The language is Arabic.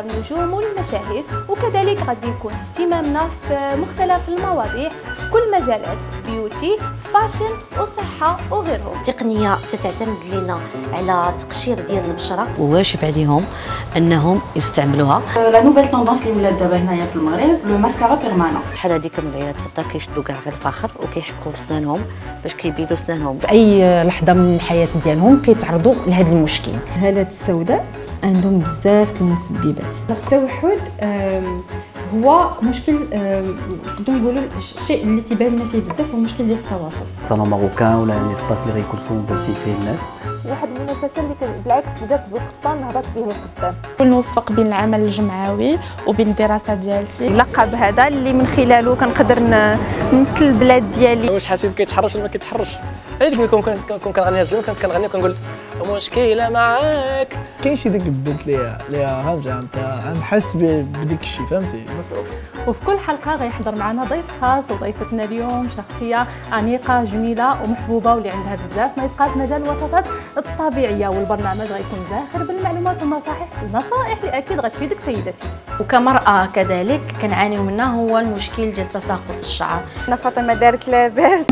النجوم والمشاهير وكذلك غادي يكون اهتمامنا في مختلف المواضيع في كل مجالات beauty, fashion وصحة وغيرهم. التقنيه تتعتمد لنا على تقشير ديال البشرة. وواجب عليهم أنهم يستعملوها. la nouvelle tendance اللي ولات دابا هنايا في المغرب le mascara permanent بحال هذيك من العيالات في الدار كيشدوا كاع غير الفاخر وكيحكوا في سنانهم باش كيبيدوا سنانهم. في أي لحظة من الحياة ديالهم كيتعرضوا لهذا المشكل. الهالات السوداء عندهم بزاف المسببات. التوحد هو مشكل نقدروا نقولوا الشيء اللي تيبان لنا فيه بزاف هو المشكل ديال التواصل. salon marocain ولا un espace اللي غيكونوا جالسين فيه الناس. واحد المنافسه اللي بالعكس زادت بالقفطان نهضت به للقدام كل نوفق بين العمل الجمعوي وبين الدراسة ديالتي. اللقب هذا اللي من خلاله كنقدر نمثل البلاد ديالي. واش حاسب كيتحرش ولا ما كيتحرش؟ هذيك ملي كنكون كنغني هاد كنغني كنقول مشكله معاك. كاين شي ديك البنت اللي اللي فهمتي أنت غنحس بديك الشيء فهمتي؟ وفي كل حلقة غيحضر معنا ضيف خاص وضيفتنا اليوم شخصية انيقه جميلة ومحبوبة واللي عندها بزاف ما يتقال في مجال الوصفات الطبيعية والبرنامج غيكون زاخر بالمعلومات والنصائح النصائح اللي أكيد غتفيدك سيدتي. وكمرأة كذلك كنعانيو منها هو المشكل ديال تساقط الشعر. أنا فاطمة دارت لاباس.